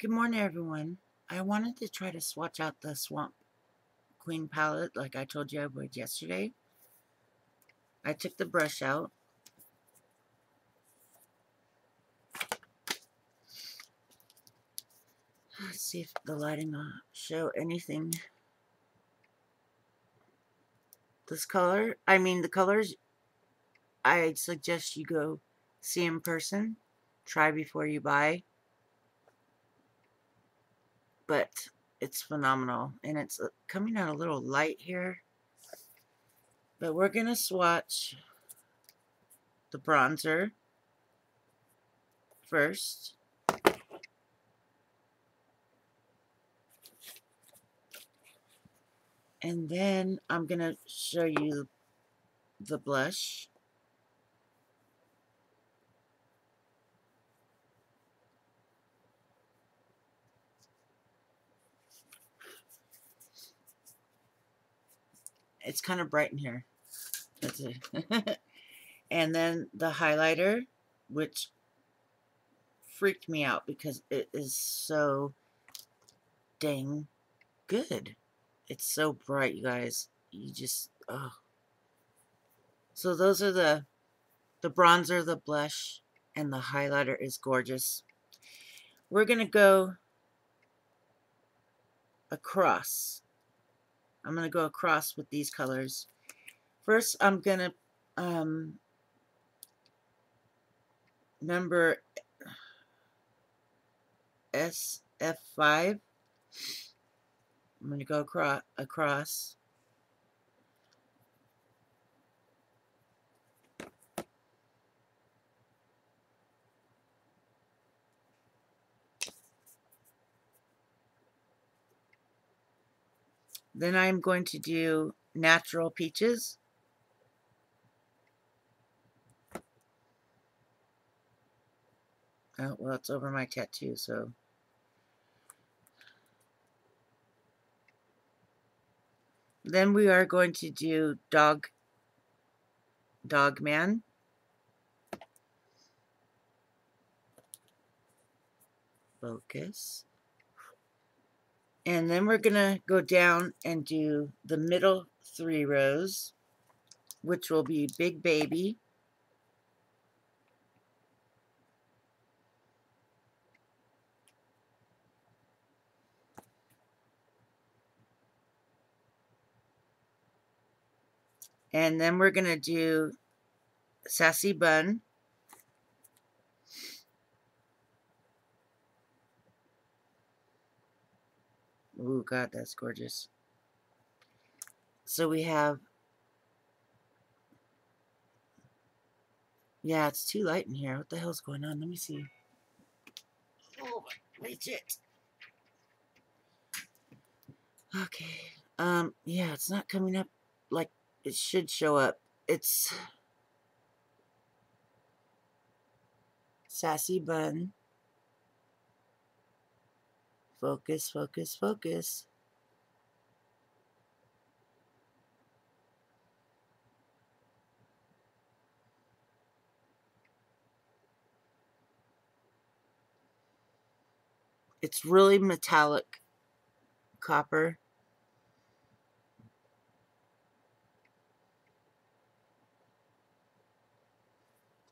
Good morning, everyone. I wanted to try to swatch out the Swamp Queen palette like I told you I would yesterday. I took the brush out. Let's see if the lighting will show anything. This color, I mean the colors, I suggest you go see in person. Try before you buy but it's phenomenal. And it's uh, coming out a little light here. But we're going to swatch the bronzer first. And then I'm going to show you the blush. It's kind of bright in here. That's it. and then the highlighter, which freaked me out because it is so dang good. It's so bright, you guys. You just, oh. So those are the, the bronzer, the blush, and the highlighter is gorgeous. We're going to go across I'm going to go across with these colors. First, I'm going to um, number SF5. I'm going to go across. across. Then I'm going to do natural peaches. Oh, well, it's over my tattoo, so. Then we are going to do dog, dog man. Focus. And then we're going to go down and do the middle three rows, which will be Big Baby, And then we're going to do Sassy Bun. Oh God, that's gorgeous. So we have, yeah, it's too light in here. What the hell's going on? Let me see. Oh, reach it. Okay. Um, yeah, it's not coming up like it should show up. It's Sassy Bun. Focus, focus, focus. It's really metallic copper.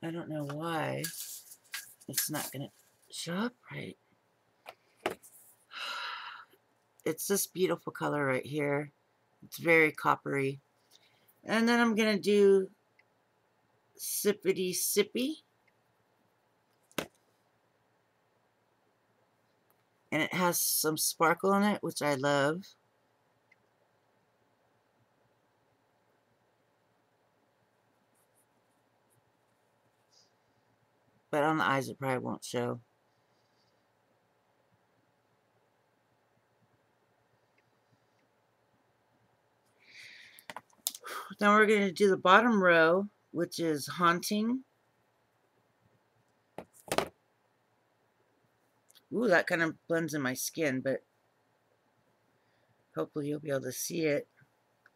I don't know why it's not going to show up right it's this beautiful color right here. It's very coppery. And then I'm going to do Sippity Sippy. And it has some sparkle in it, which I love. But on the eyes it probably won't show. Now we're going to do the bottom row, which is haunting. Ooh, that kind of blends in my skin, but hopefully you'll be able to see it.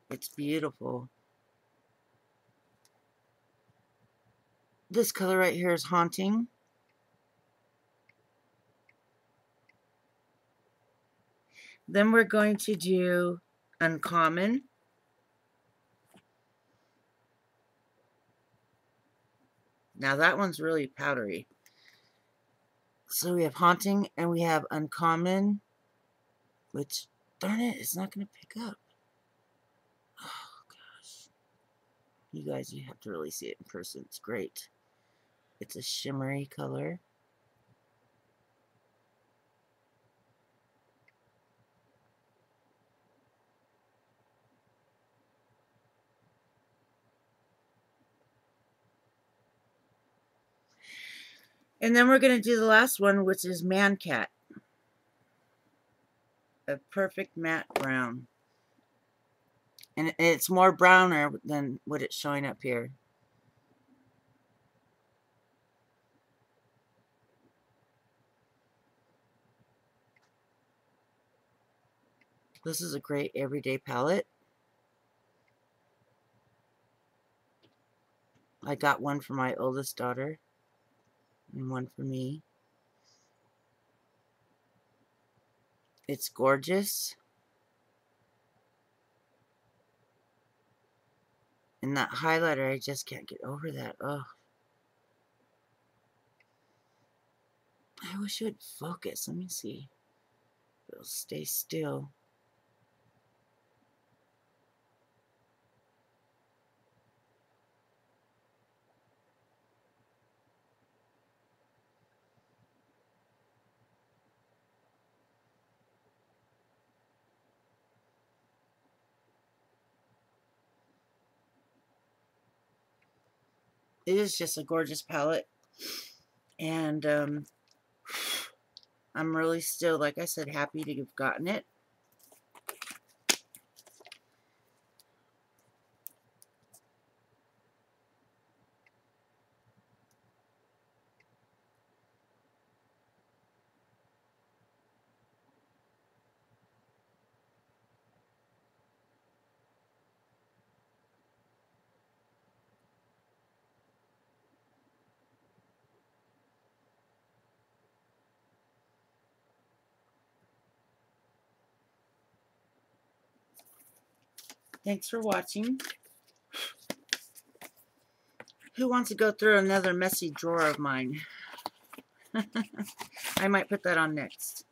It's beautiful. This color right here is haunting. Then we're going to do uncommon. Now that one's really powdery. So we have haunting and we have uncommon, which, darn it, it's not going to pick up. Oh, gosh. You guys, you have to really see it in person. It's great. It's a shimmery color. And then we're going to do the last one, which is Man Cat. A perfect matte brown. And it's more browner than what it's showing up here. This is a great everyday palette. I got one for my oldest daughter and one for me. It's gorgeous. And that highlighter, I just can't get over that. Oh. I wish it would focus. Let me see. It'll stay still. It is just a gorgeous palette. And um, I'm really still, like I said, happy to have gotten it. Thanks for watching. Who wants to go through another messy drawer of mine? I might put that on next.